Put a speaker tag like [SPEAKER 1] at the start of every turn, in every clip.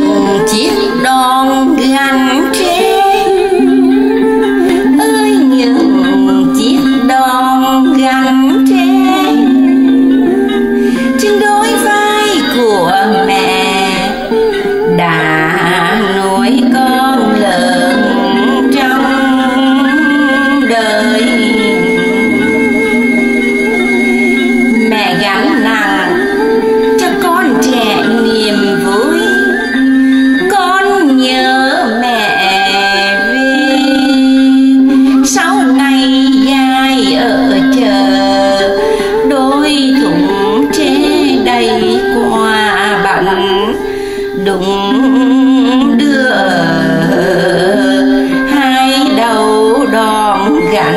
[SPEAKER 1] những chiếc đòn gánh tre ơi, những chiếc đòn gánh tre trên đôi vai của mẹ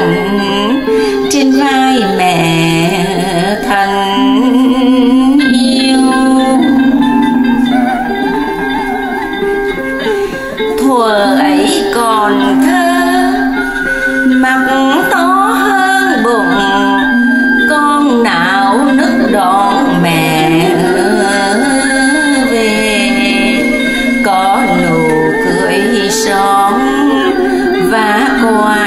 [SPEAKER 1] nặng trên vai mẹ thân yêu. Thuở ấy còn thơ mặt to hơn bụng, con nào nức đón mẹ về. Có nụ cười son và quà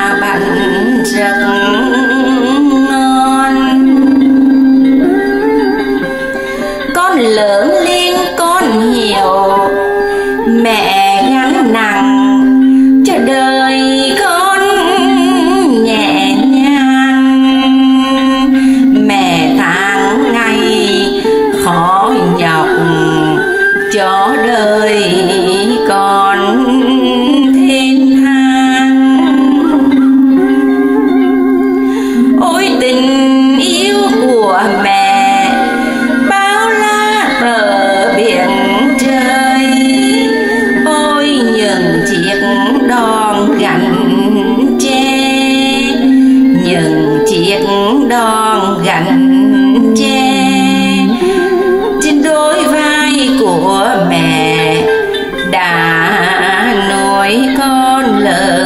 [SPEAKER 1] cho đời còn thêm thang ôi tình yêu của mẹ bao la bờ biển trời. Ôi những chiếc đòn gánh tre những chiếc đòn gánh con lời